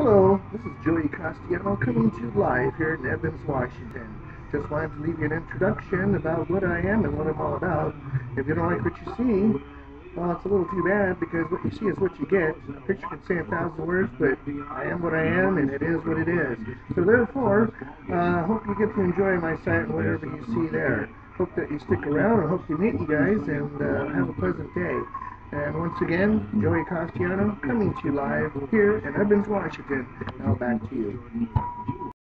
Hello, this is Joey Costeano coming to you live here in Evans, Washington. Just wanted to leave you an introduction about what I am and what I'm all about. If you don't like what you see, well, it's a little too bad because what you see is what you get. A picture can say a thousand words, but I am what I am and it is what it is. So therefore, I uh, hope you get to enjoy my site and whatever you see there. Hope that you stick around and hope to meet you guys and uh, have a pleasant day. And once again, Joey Costeano coming to you live here in Evans, Washington. Now back to you.